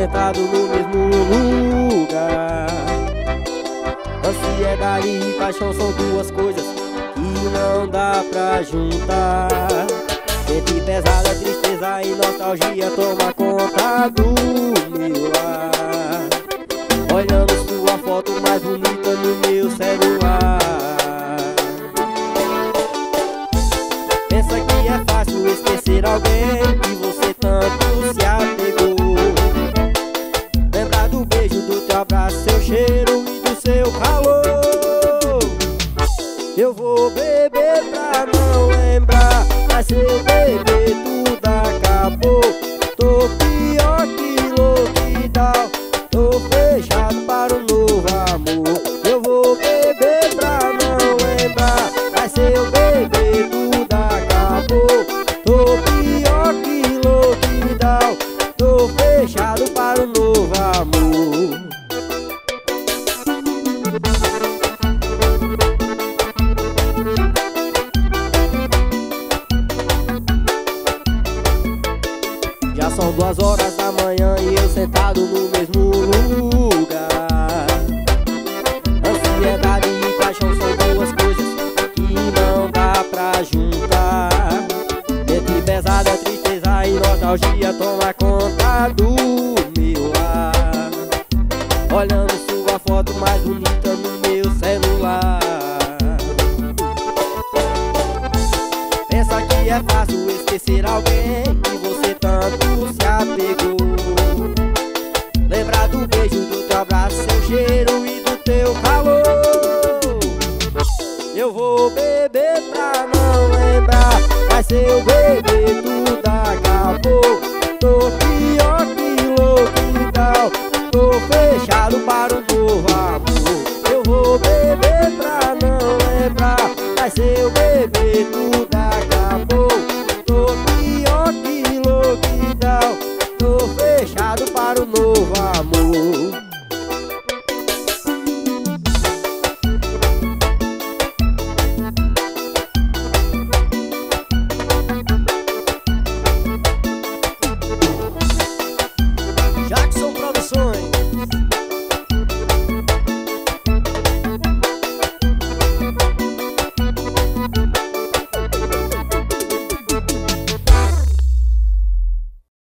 sentado no mesmo lugar. Ansiedade e paixão são duas coisas que não dá pra juntar. Mente pesada, tristeza e nostalgia toma conta do meu lar. Olhando sua foto mais bonita no meu celular. Pensa que é fácil esquecer alguém seu calor. Eu vou beber pra não lembrar. Mas se eu beber tudo acabou Tô pior que louquidão Tô fechado para um novo amor. Eu vou beber pra não lembrar. Mas se eu beber tudo acabou Tô pior que louquidão Tô fechado para um novo amor São duas horas da manhã e eu sentado no mesmo lugar. Ansiedade e paixão são duas coisas que não dá pra juntar. Entre pesada, tristeza e nostalgia toma conta do meu lar. Olhando sua foto mais bonita no meu celular. Pensa que é fácil esquecer alguém. cheiro e do teu calor. Eu vou beber pra não lembrar Mas se eu beber tudo acabou Tô pior que louco e tal Tô fechado para o novo amor. Eu vou beber pra não lembrar Mas se eu beber tudo acabou Tô pior que louco e tal Tô fechado para o novo amor.